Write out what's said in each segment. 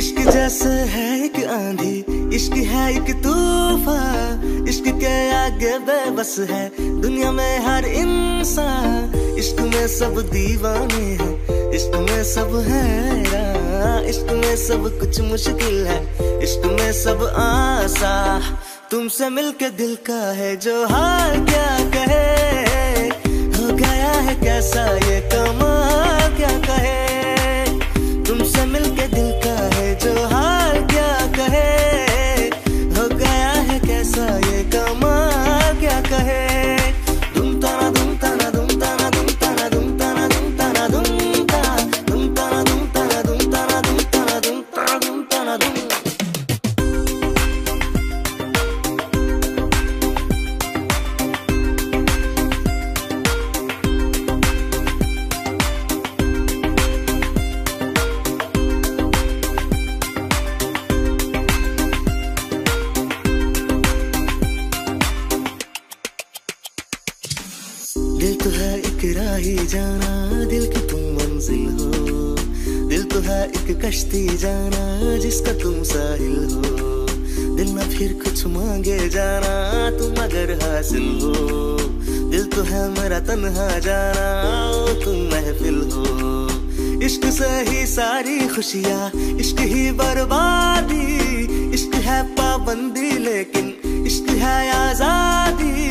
इश्क जैसे है एक आंधी, इश्क है एक तूफ़ान, इश्क के आगे बेबस है दुनिया में हर इंसान। इश्क में सब दीवाने हैं, इश्क में सब है इश्क में सब कुछ मुश्किल है, इश्क में सब आसा तुमसे मिलके दिल का है जो हाल क्या कहे, हो गया है कैसा ये कमाल है दिल तो है एक राही जाना, दिल की तुम मंजिल हो। दिल तो है एक कश्ती जाना, जिसका तुम साहिल हो। दिल ना फिर कुछ मांगे जाना, तुम अगर हासिल हो। दिल तो है मेरा तन्हा जाना, तुम महफिल हो। इश्क से ही सारी खुशियाँ, इश्क ही बर्बादी। इश्क है पाबंदी, लेकिन इश्क है आज़ादी।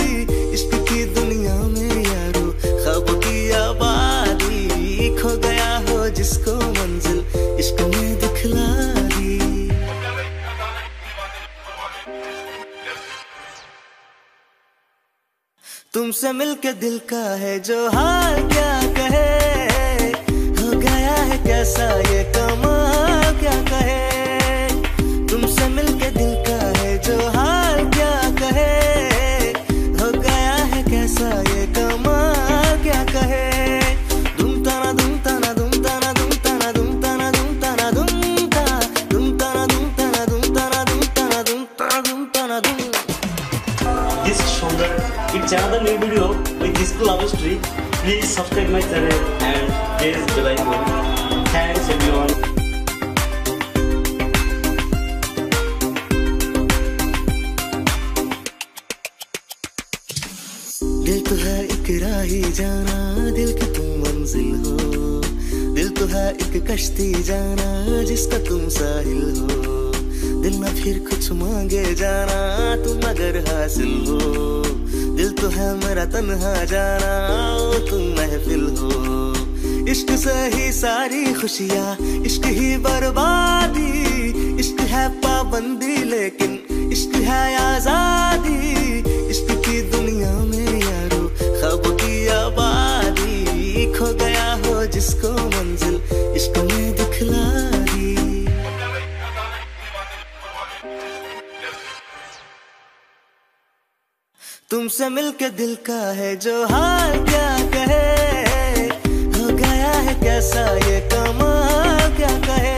तुमसे मिलके दिल का है जो हाल क्या कहे? हो गया है कैसा ये कमा क्या कहे? This. It's another new video with this love story. Please subscribe my channel and press bell icon. Thanks everyone. दिल तो है एक राही जाना दिल की तुम मंजिल हो दिल तो है एक कश्ती जाना जिसका तुम साहिल हो दिल में फिर कुछ मांगे जाना तुम अगर हासिल हो। दिल तो है मेरा तन्हा जाना तुम महफिल हो। इश्क से ही सारी खुशियाँ, इश्क ही बर्बादी। इश्क है पाबंदी, लेकिन इश्क है आज़ादी। तुमसे मिलके दिल का है जो हाल क्या कहे? हो गया है कैसा ये कमाल? क्या कहे?